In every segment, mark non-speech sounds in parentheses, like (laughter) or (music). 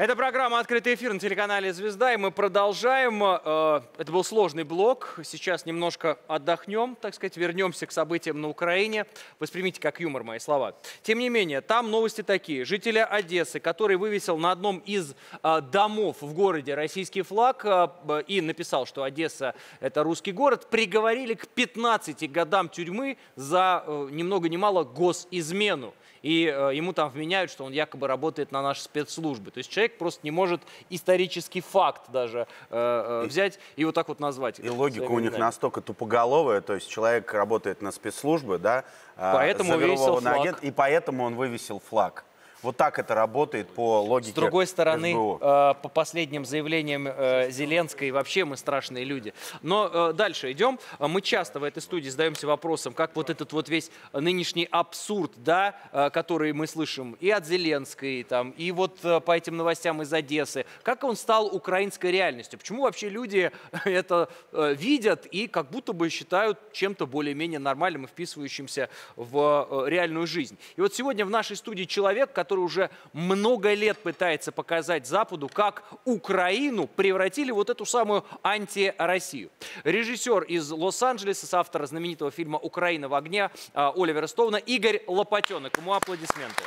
Это программа «Открытый эфир» на телеканале «Звезда», и мы продолжаем. Э, это был сложный блок. Сейчас немножко отдохнем, так сказать, вернемся к событиям на Украине. Воспримите как юмор мои слова. Тем не менее, там новости такие. Жителя Одессы, который вывесил на одном из э, домов в городе российский флаг э, и написал, что Одесса – это русский город, приговорили к 15 годам тюрьмы за ни много ни мало госизмену и э, ему там вменяют, что он якобы работает на наши спецслужбы. То есть человек просто не может исторический факт даже э, э, взять и вот так вот назвать. И логика у них настолько тупоголовая, то есть человек работает на спецслужбы, да, поэтому вывесил флаг. агент, и поэтому он вывесил флаг. Вот так это работает по логике С другой стороны, э, по последним заявлениям э, Зеленской, вообще мы страшные люди. Но э, дальше идем. Мы часто в этой студии задаемся вопросом, как вот этот вот весь нынешний абсурд, да, э, который мы слышим и от Зеленской, там, и вот э, по этим новостям из Одессы, как он стал украинской реальностью? Почему вообще люди (laughs) это э, видят и как будто бы считают чем-то более-менее нормальным и вписывающимся в э, реальную жизнь? И вот сегодня в нашей студии человек, который который уже много лет пытается показать Западу, как Украину превратили вот эту самую анти-Россию. Режиссер из Лос-Анджелеса, автор знаменитого фильма «Украина в огне» а, Оливера Стоуна Игорь Лопатенок. Ему аплодисменты.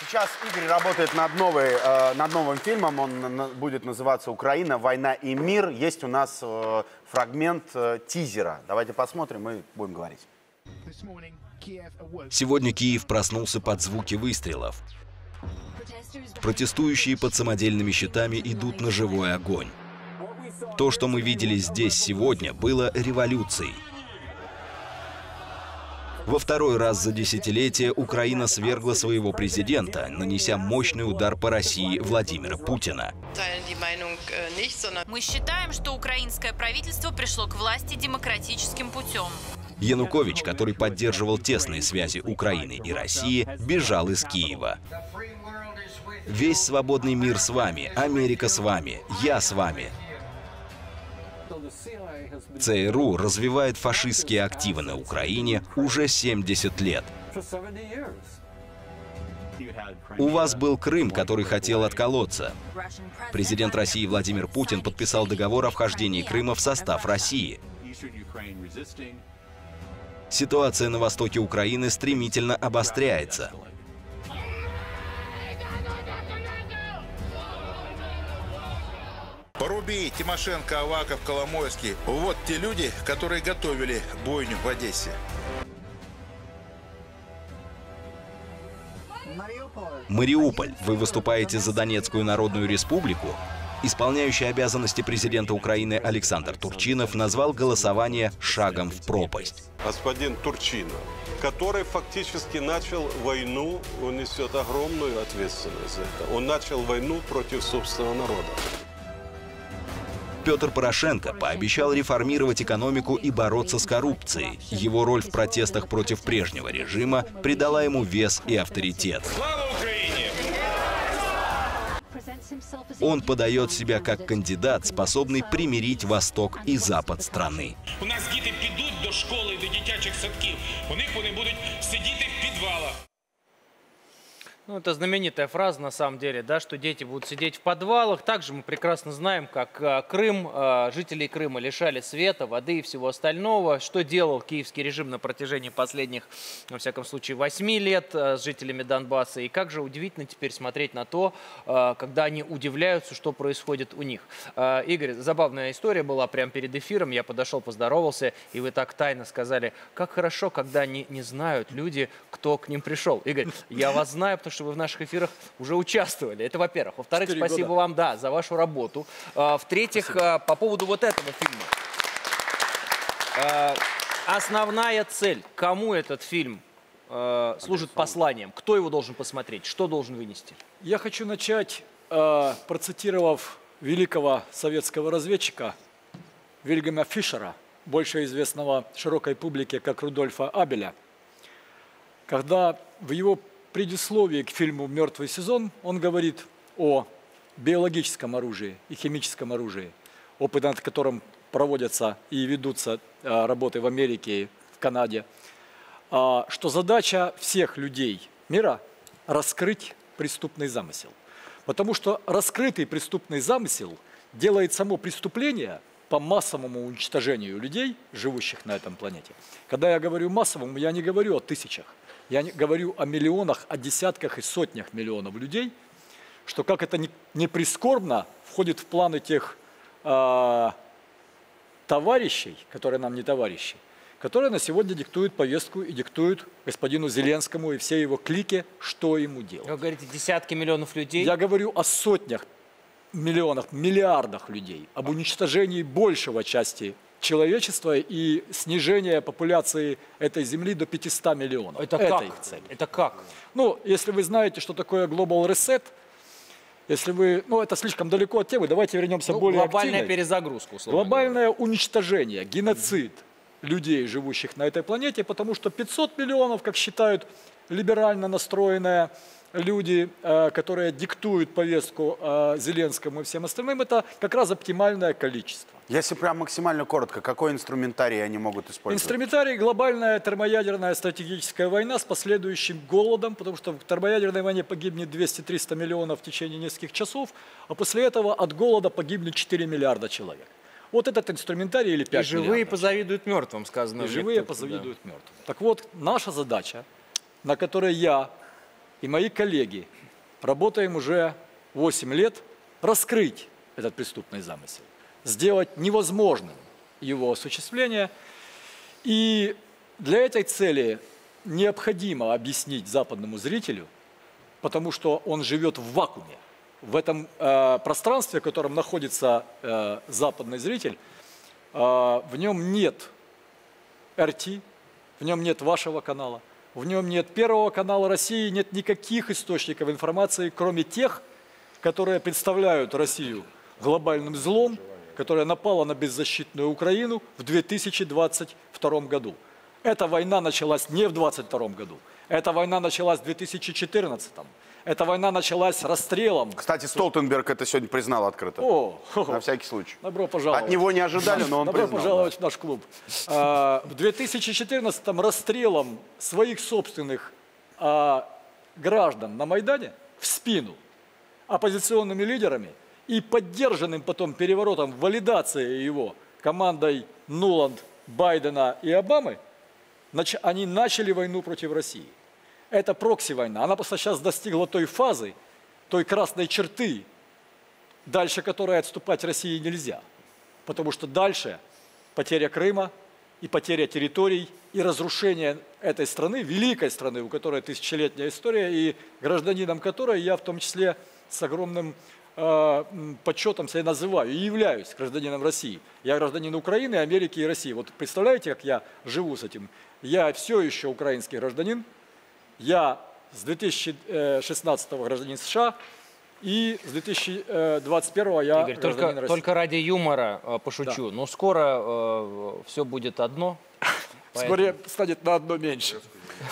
Сейчас Игорь работает над, новой, э, над новым фильмом, он будет называться «Украина. Война и мир». Есть у нас э, фрагмент э, тизера. Давайте посмотрим и будем говорить. Сегодня Киев проснулся под звуки выстрелов. Протестующие под самодельными щитами идут на живой огонь. То, что мы видели здесь сегодня, было революцией. Во второй раз за десятилетие Украина свергла своего президента, нанеся мощный удар по России Владимира Путина. Мы считаем, что украинское правительство пришло к власти демократическим путем. Янукович, который поддерживал тесные связи Украины и России, бежал из Киева. Весь свободный мир с вами, Америка с вами, я с вами. ЦРУ развивает фашистские активы на Украине уже 70 лет. У вас был Крым, который хотел отколоться. Президент России Владимир Путин подписал договор о вхождении Крыма в состав России. Ситуация на востоке Украины стремительно обостряется. Порубий, Тимошенко, Аваков, Коломойский. Вот те люди, которые готовили бойню в Одессе. Мариуполь. Вы выступаете за Донецкую Народную Республику? Исполняющий обязанности президента Украины Александр Турчинов назвал голосование шагом в пропасть. Господин Турчинов, который фактически начал войну, он несет огромную ответственность за это. Он начал войну против собственного народа. Петр Порошенко пообещал реформировать экономику и бороться с коррупцией. Его роль в протестах против прежнего режима придала ему вес и авторитет. Слава Украине! Он подает себя как кандидат, способный примирить Восток и Запад страны. У нас діти підуть до школи, до дитячих садків. У них вони будуть сидіти в підвалах. Ну, это знаменитая фраза, на самом деле, да, что дети будут сидеть в подвалах. Также мы прекрасно знаем, как э, Крым, э, жителей Крыма лишали света, воды и всего остального. Что делал киевский режим на протяжении последних, во всяком случае, восьми лет э, с жителями Донбасса. И как же удивительно теперь смотреть на то, когда они удивляются, что происходит у них. Игорь, забавная история была прямо перед эфиром. Я подошел, поздоровался, и вы так тайно сказали, как хорошо, когда они не знают люди, кто к ним пришел. Игорь, я вас знаю, потому что что вы в наших эфирах уже участвовали. Это во-первых. Во-вторых, спасибо года. вам, да, за вашу работу. А, В-третьих, а, по поводу вот этого фильма. А, основная цель, кому этот фильм служит посланием? Кто его должен посмотреть? Что должен вынести? Я хочу начать, процитировав великого советского разведчика Вильгельма Фишера, больше известного широкой публике как Рудольфа Абеля, когда в его предисловии к фильму «Мертвый сезон» он говорит о биологическом оружии и химическом оружии, опыты над которым проводятся и ведутся а, работы в Америке в Канаде, а, что задача всех людей мира – раскрыть преступный замысел. Потому что раскрытый преступный замысел делает само преступление по массовому уничтожению людей, живущих на этом планете. Когда я говорю массовому, я не говорю о тысячах, я не говорю о миллионах, о десятках и сотнях миллионов людей, что как это не, не прискорбно входит в планы тех э, товарищей, которые нам не товарищи, которые на сегодня диктуют повестку и диктуют господину Зеленскому и всей его клике, что ему делать. Вы говорите, десятки миллионов людей. Я говорю о сотнях миллионах, миллиардах людей, об уничтожении большего части человечества и снижения популяции этой Земли до 500 миллионов. Это как? их цель. Это как? Ну, если вы знаете, что такое Global Reset, если вы, ну, это слишком далеко от темы, давайте вернемся Ну, более глобальная активной. перезагрузка, условно Глобальное уничтожение, геноцид людей, живущих на этой планете, потому что 500 миллионов, как считают либерально настроенные люди, э, которые диктуют повестку э, Зеленскому и всем остальным, это как раз оптимальное количество. Если прям максимально коротко, какой инструментарий они могут использовать? Инструментарий – глобальная термоядерная стратегическая война с последующим голодом, потому что в термоядерной войне погибнет 200-300 миллионов в течение нескольких часов, а после этого от голода погибнет 4 миллиарда человек. Вот этот инструментарий или 5 И живые миллиардов. позавидуют мертвым, сказано. И живые лекции, да. позавидуют мертвым. Так вот, наша задача, на которой я и мои коллеги работаем уже 8 лет, раскрыть этот преступный замысел, сделать невозможным его осуществление. И для этой цели необходимо объяснить западному зрителю, потому что он живет в вакууме. В этом э, пространстве, в котором находится э, западный зритель, э, в нем нет РТ, в нем нет вашего канала, в нем нет Первого канала России, нет никаких источников информации, кроме тех, которые представляют Россию глобальным злом, которая напала на беззащитную Украину в 2022 году. Эта война началась не в 2022 году, эта война началась в 2014. Эта война началась расстрелом. Кстати, Столтенберг это сегодня признал открыто. О, На всякий случай. Добро пожаловать. От него не ожидали, но он Добро признал. пожаловать в наш клуб. А, В 2014-м расстрелом своих собственных а, граждан на Майдане в спину оппозиционными лидерами и поддержанным потом переворотом, валидацией его командой Нуланд, Байдена и Обамы, они начали войну против России. Это прокси-война. Она просто сейчас достигла той фазы, той красной черты, дальше которой отступать России нельзя. Потому что дальше потеря Крыма и потеря территорий и разрушение этой страны, великой страны, у которой тысячелетняя история, и гражданином которой я в том числе с огромным э, м, почетом себя называю и являюсь гражданином России. Я гражданин Украины, Америки и России. Вот представляете, как я живу с этим? Я все еще украинский гражданин, я с 2016 гражданин США и с 2021 я Игорь, гражданин только, России. только ради юмора э, пошучу. Но скоро все будет одно. (laughs) Вскоре станет на одно меньше.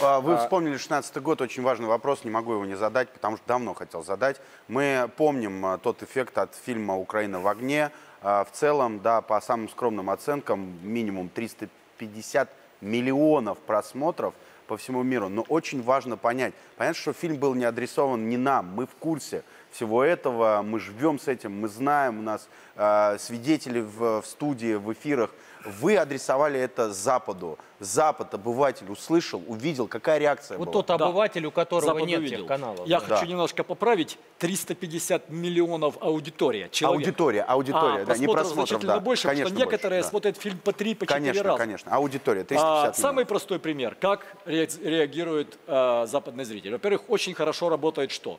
А, Вы вспомнили 16 год, очень важный вопрос, не могу его не задать, потому что давно хотел задать. Мы помним а, тот эффект от фильма «Украина в огне». А, В целом, да, по самым скромным оценкам, минимум 350 миллионов просмотров по всему миру. Но очень важно понять, понятно, что фильм был не адресован не нам, мы в курсе всего этого, мы живем с этим, мы знаем, у нас э, свидетели в, в студии, в эфирах. Вы адресовали это Западу. Запад, обыватель, услышал, увидел, какая реакция Вот была? тот обыватель, у которого Запад нет увидел. тех каналов. Я да. хочу немножко поправить. 350 миллионов аудитория. Человек. Аудитория, аудитория, а, да, не просмотров значительно да. больше, Конечно, потому что некоторые больше, да. смотрят фильм по три, по четыре Конечно, раза. конечно. Аудитория, 350 А, миллионов. самый простой пример, как ре- реагирует а, западный зритель. Во-первых, очень хорошо работает что?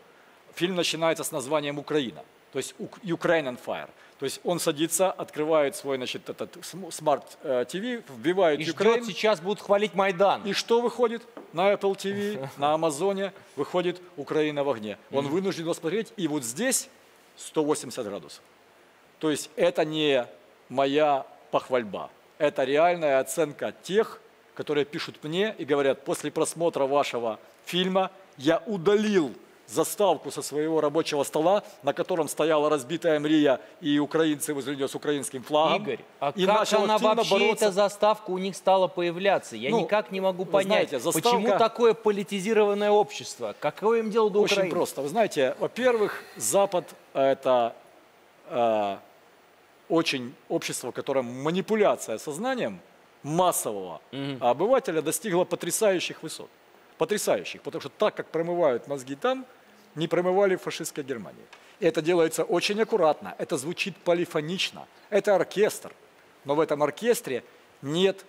Фильм начинается с названием «Украина», то есть Ук- Ukraine on Fire. То есть он садится, открывает свой значит, этот см- smart э, ТВ, вбивает И Ukraine, ждет, сейчас будут хвалить Майдан. и что выходит? На Apple TV, (laughs) на Амазоне выходит «Украина в огне». Он вынужден его смотреть, и вот здесь 180 градусов. То есть это не моя похвальба, это реальная оценка тех, которые пишут мне и говорят, после просмотра вашего фильма я удалил заставку со своего рабочего стола, на котором стояла разбитая Мрия, и украинцы возле нее с украинским флагом. Игорь, а и как она вообще, бороться. эта заставка у них стала появляться? Я Ну, никак не могу понять, знаете, заставка- почему такое политизированное общество? Какое им дело до Очень Украины? просто. Вы знаете, во-первых, Запад – это э, очень общество, в котором манипуляция сознанием массового обывателя достигла потрясающих высот. Потрясающих. Потому что так, как промывают мозги там, не промывали в фашистской Германии. И это делается очень аккуратно. Это звучит полифонично. Это оркестр. Но в этом оркестре нет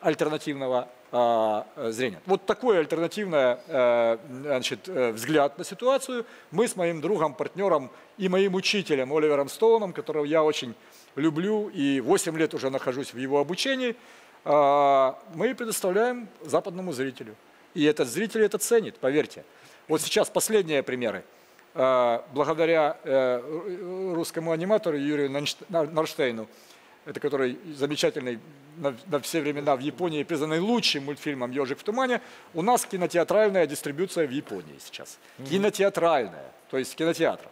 альтернативного а, э, зрения. Вот такой альтернативный э, значит, э, взгляд на ситуацию мы с моим другом, партнером и моим учителем Оливером Стоуном, которого я очень люблю и 8 лет уже нахожусь в его обучении, а, мы предоставляем западному зрителю. И этот зритель это ценит, поверьте. Вот сейчас последние примеры. А, Благодаря э, ру- русскому аниматору Юрию Нарштейну, это который замечательный на, на все времена в Японии признанный лучшим мультфильмом «Ежик в тумане», у нас кинотеатральная дистрибуция в Японии сейчас. Кинотеатральная, то есть в кинотеатрах.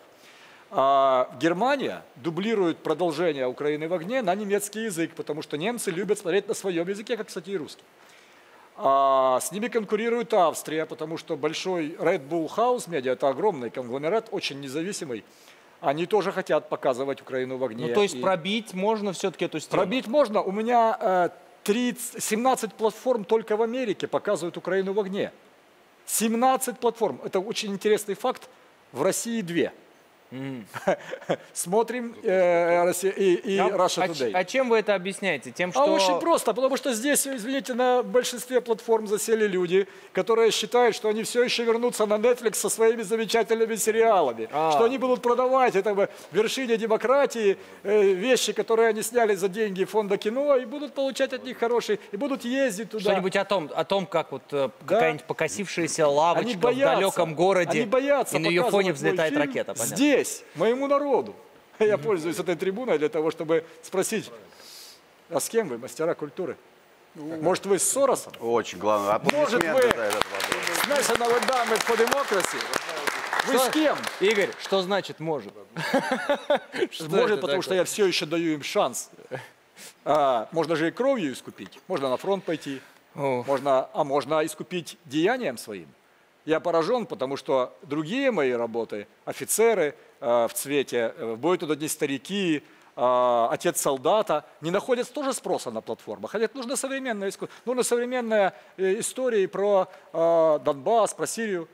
А Германия дублирует продолжение «Украины в огне» на немецкий язык, потому что немцы любят смотреть на своем языке, как, кстати, и русский. А с ними конкурирует Австрия, потому что большой Red Bull House Media, это огромный конгломерат, очень независимый, они тоже хотят показывать Украину в огне. Ну, то есть И пробить можно все-таки эту стену? пробить можно. У меня э, 30, 17 платформ только в Америке показывают Украину в огне. 17 платформ. Это очень интересный факт. В России две. (laughs) Смотрим э, и, А- Russia а, Today. а чем вы это объясняете? Тем, что... А очень просто, потому что здесь, извините, на большинстве платформ засели люди, которые считают, что они все еще вернутся на Netflix со своими замечательными сериалами, А. что они будут продавать это вершине демократии э, вещи, которые они сняли за деньги фонда кино, и будут получать от них хорошие, и будут ездить туда. Что-нибудь о том, о том, как вот э, какая-нибудь покосившаяся лавочка в далеком городе, и на ее фоне взлетает ракета. Понятно. Здесь, моему народу. Я пользуюсь этой трибуной для того, чтобы спросить, а с кем вы, мастера культуры? Может, вы с Соросом? Очень главное. Может, вы-. С National Endowment for Democracy? Вы с кем? Игорь, что значит может? (laughs) Может, потому что я все еще даю им шанс. А, можно же и кровью искупить, можно на фронт пойти, можно, а можно искупить деянием своим. Я поражен, потому что другие мои работы, офицеры в цвете, э, в бой туда дни старики, э, отец солдата, не находят тоже спроса на платформах. Хотя нужно современная искусство, нужно современная э, история про э, Донбасс, про Сирию.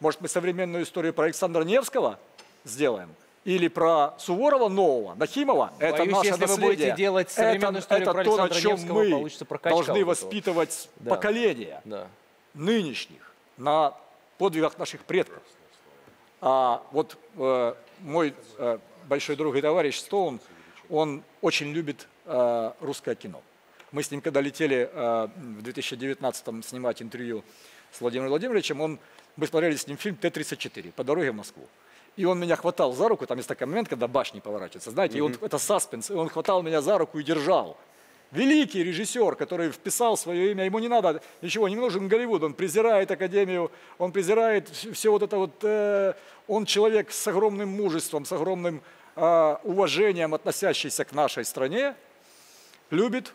Может, мы современную историю про Александра Невского сделаем? Или про Суворова нового, Нахимова? Это Боюсь, наше если вы наследие. будете делать современную это, историю это про то, на Александра чем Невского, мы получится должны воспитывать Да. поколения Да. нынешних на подвигах наших предков. А вот э, мой э, большой друг и товарищ Стоун, он очень любит э, русское кино. Мы с ним, когда летели э, в 2019-м снимать интервью с Владимиром Владимировичем, он, мы смотрели с ним фильм Т-34 по дороге в Москву. И он меня хватал за руку, там есть такой момент, когда башни поворачиваются, знаете, и он, это саспенс, и он хватал меня за руку и держал. Великий режиссер, который вписал свое имя, ему не надо ничего, не нужен Голливуд, он презирает Академию, он презирает все вот это вот, э, он человек с огромным мужеством, с огромным э, уважением, относящийся к нашей стране, любит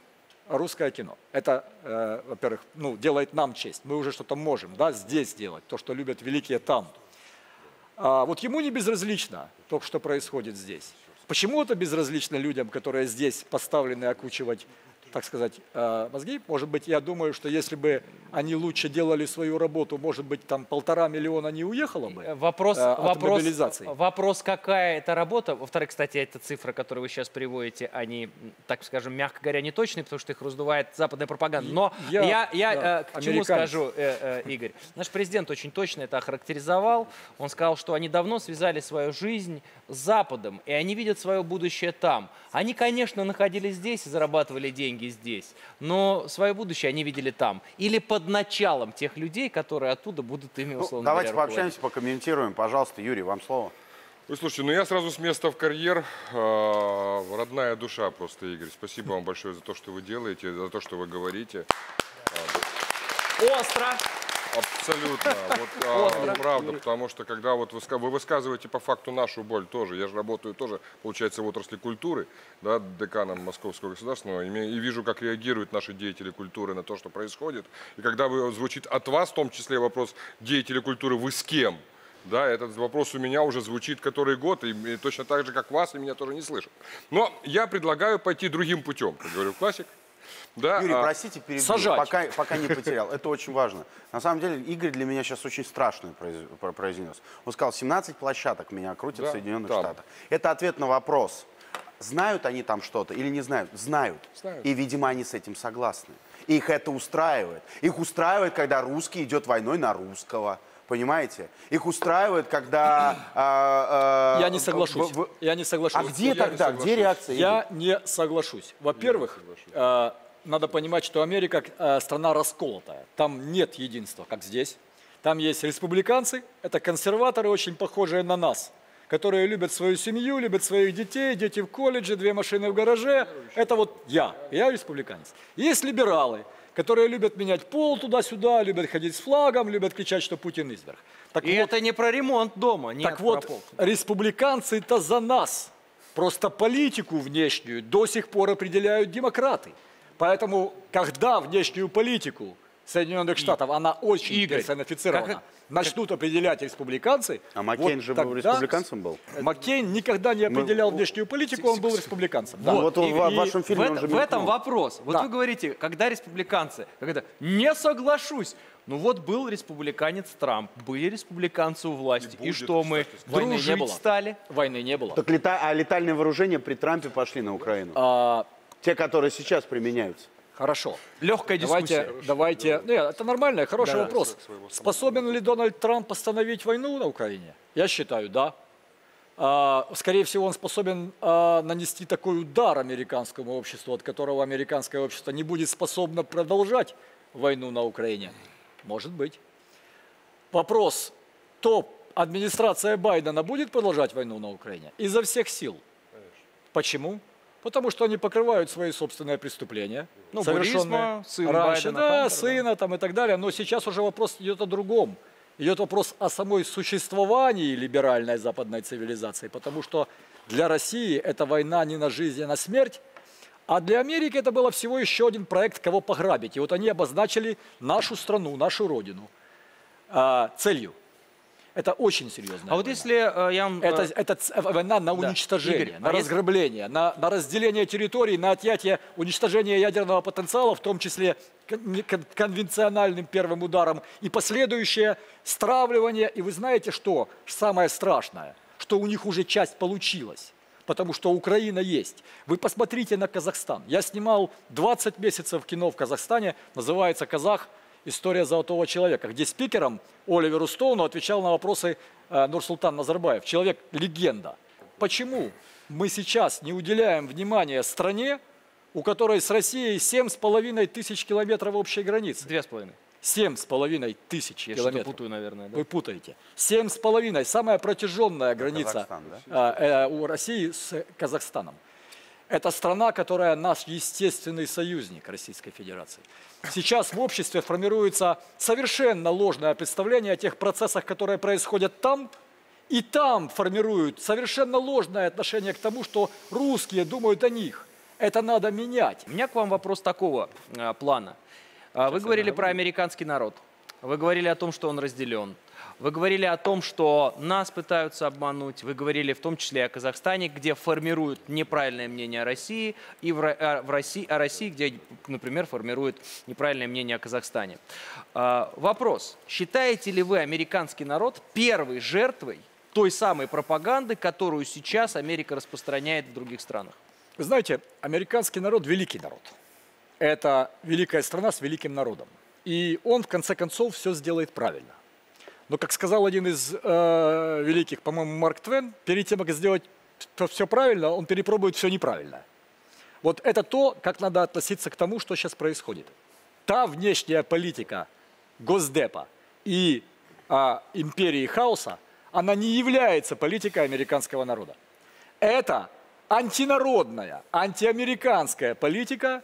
русское кино. Это, э, во-первых, ну, делает нам честь. Мы уже что-то можем да, здесь делать, то, что любят великие там. А вот ему не безразлично то, что происходит здесь. Почему это безразлично людям, которые здесь поставлены окучивать, так сказать, э, мозги? Может быть, я думаю, что если бы они лучше делали свою работу, может быть, там полтора миллиона не уехало бы Э, Вопрос, э, от вопрос, мобилизации. вопрос, какая это работа. Во-вторых, кстати, эта цифра, которую вы сейчас приводите, они, так скажем, мягко говоря, не точные, потому что их раздувает западная пропаганда. Но Я- я, я, да, к чему американец. скажу, э, э, Игорь? Наш президент очень точно это охарактеризовал. Он сказал, что они давно связали свою жизнь с Западом, и они видят свое будущее там. Они, конечно, находились здесь и зарабатывали деньги здесь, но свое будущее они видели там. Или под началом тех людей, которые оттуда будут ими, Ну, условно давайте говоря, руководить. пообщаемся, покомментируем. Пожалуйста, Юрий, вам слово. Вы слушайте, ну я сразу с места в карьер. э, родная душа просто, Игорь. Спасибо вам большое за то, что вы делаете, за то, что вы говорите. Остро. Абсолютно. Вот, а, правда, потому что когда вот вы, вы высказываете по факту нашу боль тоже, я же работаю тоже, получается, в отрасли культуры, да, деканом Московского государственного, и вижу, как реагируют наши деятели культуры на то, что происходит. И когда вы, звучит от вас, в том числе вопрос деятели культуры, вы с кем? Да, этот вопрос у меня уже звучит который год, и, и точно так же, как вас, и меня тоже не слышат. Но я предлагаю пойти другим путем, как говорю классик. Да, Юрий, а, простите, перебью, сажать. пока, пока не потерял. Это очень важно. На самом деле, Игорь для меня сейчас очень про- произнес. Он сказал, 17 площадок меня крутят Да, в Соединенных там. Штатах. Это ответ на вопрос, знают они там что-то или не знают? Знают. Знают. И, видимо, они с этим согласны. Их это устраивает. Их устраивает, когда русский идет войной на русского. Понимаете? Их устраивает, когда... а, а, Я не соглашусь. в- в- Я не соглашусь. А где Я тогда? Где реакция? Я не соглашусь. Во-первых, э, надо понимать, что Америка э, страна расколотая. Там нет единства, как здесь. Там есть республиканцы, это консерваторы, очень похожие на нас, которые любят свою семью, любят своих детей, дети в колледже, две машины в гараже. Это вот я, я республиканец. Есть либералы, которые любят менять пол туда-сюда, любят ходить с флагом, любят кричать, что Путин изверг. Так И вот, это не про ремонт дома, нет, так вот, про пол. республиканцы-то за нас. Просто политику внешнюю до сих пор определяют демократы. Поэтому, когда внешнюю политику Соединенных Штатов, она очень Игорь, персонифицирована, как- начнут определять республиканцы. А Маккейн вот же был республиканцем был? Маккейн никогда не определял внешнюю политику, он был республиканцем. Да, вот он И- в ва- и вашем фильме в, он же в этом вопрос. Вот Да. вы говорите, когда республиканцы, когда не соглашусь. Ну вот был республиканец Трамп, были республиканцы у власти. И, что мы Войны не было. стали? Войны не было. Так лета- а летальные вооружения при Трампе пошли на Украину? А, Те, которые сейчас применяются. Хорошо. Легкая дискуссия. Давайте, давайте. Нет, это нормальный, хороший вопрос. Способен ли Дональд Трамп остановить войну на Украине? Я считаю, да. А, скорее всего, он способен а, нанести такой удар американскому обществу, от которого американское общество не будет способно продолжать войну на Украине. Может быть. Вопрос, то администрация Байдена будет продолжать войну на Украине? Изо всех сил. Почему? Потому что они покрывают свои собственные преступления. Ну, Бурисма, сын раньше, Байдена, да, Хантер, да. сына там и так далее. Но сейчас уже вопрос идет о другом. Идет вопрос о самой существовании либеральной западной цивилизации. Потому что для России эта война не на жизнь, а на смерть. А для Америки это было всего еще один проект, кого пограбить. И вот они обозначили нашу страну, нашу родину а, целью. Это очень серьезно. А вот если э, я вам... э, Это, это ц- война на уничтожение, Игорь, на а если- разграбление, на, на разделение территорий, на отъятие, уничтожение ядерного потенциала, в том числе кон- конвенциональным первым ударом, и последующее стравливание. И вы знаете, что самое страшное? Что у них уже часть получилась. Потому что Украина есть. Вы посмотрите на Казахстан. Я снимал 20 месяцев кино в Казахстане, называется «Казах. История золотого человека», где спикером Оливеру Стоуну отвечал на вопросы э, Нурсултан Назарбаев. Человек-легенда. Почему мы сейчас не уделяем внимания стране, у которой с Россией 7,5 тысяч километров общей границы? Две с половиной. 7,5 тысяч Я километров. путаю, наверное. да? Вы путаете. Семь с половиной, самая протяженная граница Казахстан, а, э, у России с Казахстаном. Это страна, которая наш естественный союзник Российской Федерации. Сейчас в обществе формируется совершенно ложное представление о тех процессах, которые происходят там, и там формируют совершенно ложное отношение к тому, что русские думают о них. Это надо менять. У меня к вам вопрос такого э, плана. А, Вы говорили про американский народ. Вы говорили о том, что он разделен. Вы говорили о том, что нас пытаются обмануть. Вы говорили в том числе о Казахстане, где формируют неправильное мнение о России, и в, Ро- а, в России, о России, где, например, формируют неправильное мнение о Казахстане. А, Вопрос. Считаете ли вы американский народ первой жертвой той самой пропаганды, которую сейчас Америка распространяет в других странах? Вы знаете, американский народ – великий народ. Это великая страна с великим народом. И он, в конце концов, все сделает правильно. Но, как сказал один из э, великих, по-моему, Марк Твен, перед тем, как сделать все правильно, он перепробует все неправильно. Вот это то, как надо относиться к тому, что сейчас происходит. Та внешняя политика Госдепа и а, империи хаоса, она не является политикой американского народа. Это антинародная, антиамериканская политика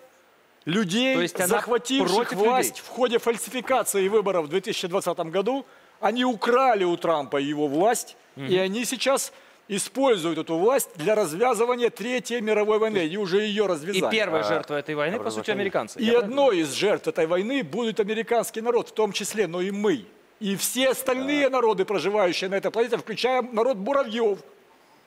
людей, То есть она захвативших власть людей? в ходе фальсификации выборов в 2020 году. Они украли у Трампа его власть, и они сейчас используют эту власть для развязывания Третьей мировой войны. Они уже ее И развязали. первая жертва этой войны, по сути, американцы. И одной из жертв этой войны будет американский народ, в том числе, но и мы. И все остальные народы, проживающие на этой планете, включая народ Буравьев.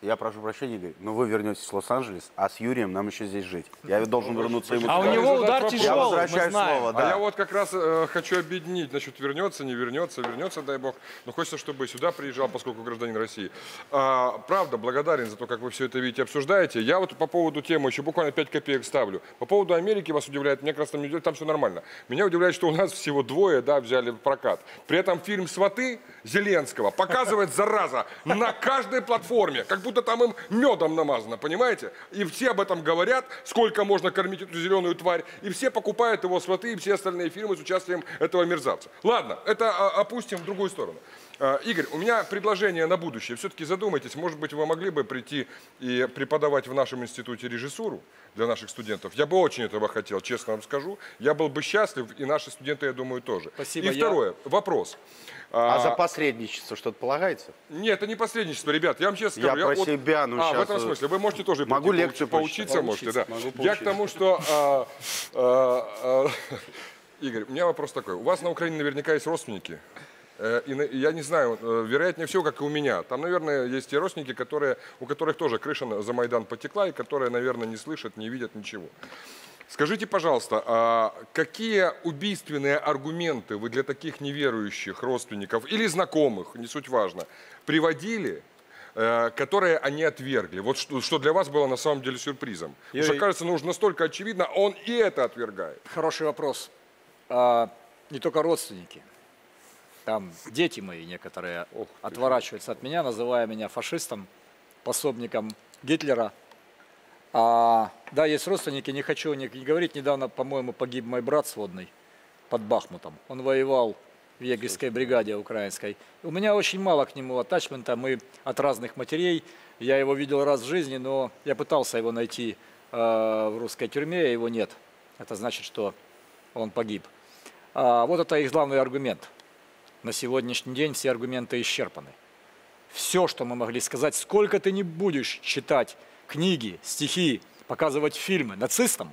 Я прошу прощения, Игорь, но вы вернетесь в Лос-Анджелес, а с Юрием нам еще здесь жить. Я должен вернуться ему. А у него удар. Я тяжелый, мы возвращаю слово, А да. я вот как раз э, хочу объединить, значит, вернется, не вернется, вернется, дай бог. Но хочется, чтобы сюда приезжал, поскольку гражданин России. А, правда, благодарен за то, как вы все это видите, обсуждаете. Я вот по поводу темы еще буквально 5 копеек ставлю. По поводу Америки вас удивляет, мне как раз там, там все нормально. Меня удивляет, что у нас всего двое, да, взяли в прокат. При этом фильм «Сваты» Зеленского показывает, зараза, на каждой платформе, как будто там им медом намазано, понимаете? И все об этом говорят, сколько можно кормить эту зеленую тварь, и все покупают его «Сваты» и все остальные фильмы с участием этого мерзавца. Ладно, это а, опустим в другую сторону. А, Игорь, у меня предложение на будущее. Все-таки задумайтесь, может быть, вы могли бы прийти и преподавать в нашем институте режиссуру для наших студентов. Я бы очень этого хотел, честно вам скажу. Я был бы счастлив, и наши студенты, я думаю, тоже. Спасибо, И я- второе, вопрос. А за посредничество что-то полагается? Нет, это не посредничество, ребят. Я вам честно Я скажу. про вот- себя, ну, А, в этом э, смысле. Вы можете тоже могу прийти лекцию поучиться, прочитать. можете, да. Поучиться, могу Я к поучиться. тому, что... а, а, а, (laughs) Игорь, у меня вопрос такой. У вас на Украине наверняка есть родственники. Э, И и я не знаю, э, вероятнее всего, как и у меня. Там, наверное, есть те родственники, которые, у которых тоже крыша за Майдан потекла, и которые, наверное, не слышат, не видят ничего. Скажите, пожалуйста, а какие убийственные аргументы вы для таких неверующих родственников или знакомых, не суть важно, приводили, э, которые они отвергли? Вот что, что для вас было на самом деле сюрпризом. Потому что, Юрий- кажется, ну, уж настолько очевидно, он и это отвергает. Хороший вопрос. А, не только родственники. Там дети мои некоторые Ох отворачиваются от меня, называя меня фашистом, пособником Гитлера. А, да, есть родственники, не хочу о них не говорить. Недавно, по-моему, погиб мой брат сводный под Бахмутом. Он воевал в егерской бригаде украинской. У меня очень мало к нему атачмента, мы от разных матерей. Я его видел раз в жизни, но я пытался его найти э, в русской тюрьме, а его нет. Это значит, что он погиб. А, вот это их главный аргумент. На сегодняшний день все аргументы исчерпаны. Все, что мы могли сказать, сколько ты не будешь читать книги, стихи, показывать фильмы нацистам,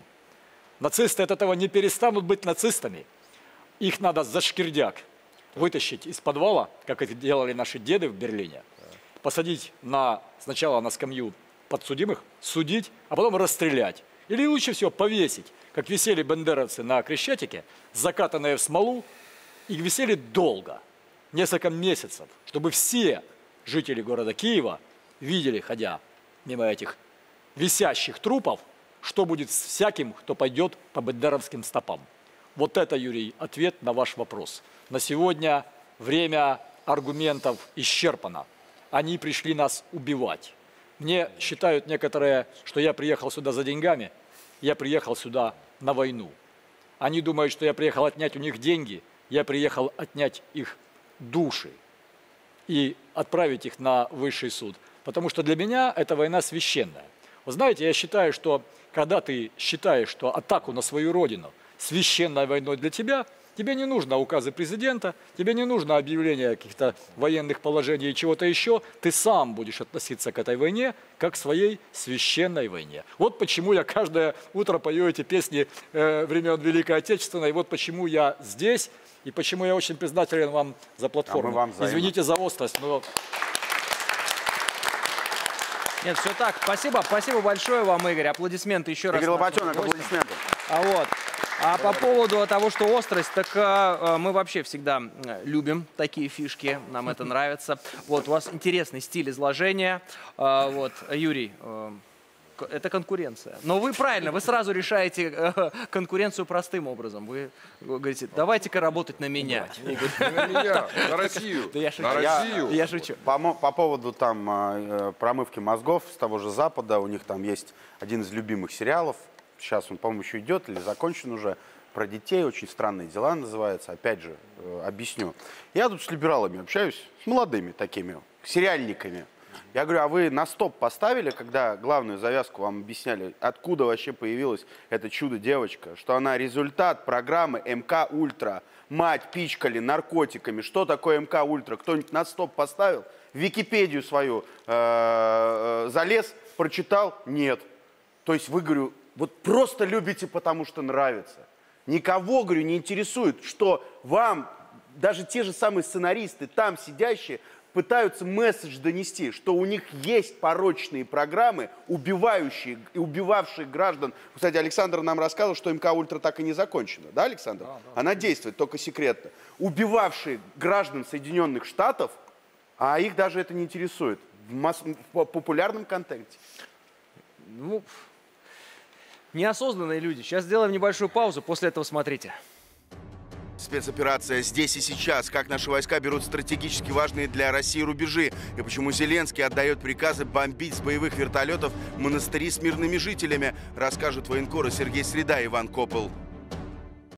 нацисты от этого не перестанут быть нацистами. Их надо за шкирдяк вытащить из подвала, как это делали наши деды в Берлине, посадить на, сначала на скамью подсудимых, судить, а потом расстрелять. Или лучше всего повесить, как висели бендеровцы на Крещатике, закатанные в смолу, и висели долго, несколько месяцев, чтобы все жители города Киева видели, ходя мимо этих висящих трупов, что будет с всяким, кто пойдет по бендеровским стопам. Вот это, Юрий, ответ на ваш вопрос. На сегодня время аргументов исчерпано. Они пришли нас убивать. Мне считают некоторые, что я приехал сюда за деньгами, я приехал сюда на войну. Они думают, что я приехал отнять у них деньги, я приехал отнять их души и отправить их на высший суд. Потому что для меня эта война священная. Вы знаете, я считаю, что когда ты считаешь, что атаку на свою родину священной войной для тебя, тебе не нужно указы президента, тебе не нужно объявление каких-то военных положений и чего-то еще. Ты сам будешь относиться к этой войне как к своей священной войне. Вот почему я каждое утро пою эти песни э, времен Великой Отечественной, вот почему я здесь, и почему я очень признателен вам за платформу. вам взаимно. Извините за острость, но Нет, все так. Спасибо, спасибо большое вам, Игорь. Аплодисменты еще раз. Игорь нашим Лопатенок, гостям. аплодисменты. А вот. А по поводу того, что острость, так а, а, мы вообще всегда э, любим такие фишки, нам это нравится. Вот, у вас интересный стиль изложения. А, вот, Юрий, это конкуренция. Но вы правильно, вы сразу решаете э, конкуренцию простым образом. Вы говорите, давайте-ка работать на меня. На меня, на Россию. Да я шучу. На Россию. Я шучу. По, поводу там э, промывки мозгов с того же Запада, у них там есть один из любимых сериалов. Сейчас он, по-моему, еще идет или закончен уже. Про детей, очень странные дела называется. Опять же, э, объясню. Я тут с либералами общаюсь, с молодыми такими, сериальниками. Я говорю, а вы на стоп поставили, когда главную завязку вам объясняли, откуда вообще появилась эта чудо-девочка, что она результат программы МК Ультра. Мать пичкали наркотиками. Что такое МК Ультра? Кто-нибудь на стоп поставил? В Википедию свою э, э, залез, прочитал? Нет. То есть вы, говорю, вот просто любите, потому что нравится. Никого, говорю, не интересует, что вам даже те же самые сценаристы, там сидящие, пытаются месседж донести, что у них есть порочные программы, убивающие и убивавшие граждан. Кстати, Александр нам рассказывал, что МК Ультра так и не закончена. Да, Александр? Да, да. Она действует, только секретно. Убивавшие граждан Соединенных Штатов, а их даже это не интересует в, масс... в популярном контенте. Ну, неосознанные люди. Сейчас сделаем небольшую паузу, после этого смотрите. Спецоперация здесь и сейчас. Как наши войска берут стратегически важные для России рубежи. И почему Зеленский отдает приказы бомбить с боевых вертолетов монастыри с мирными жителями, расскажут военкоры Сергей Среда и Иван Копол.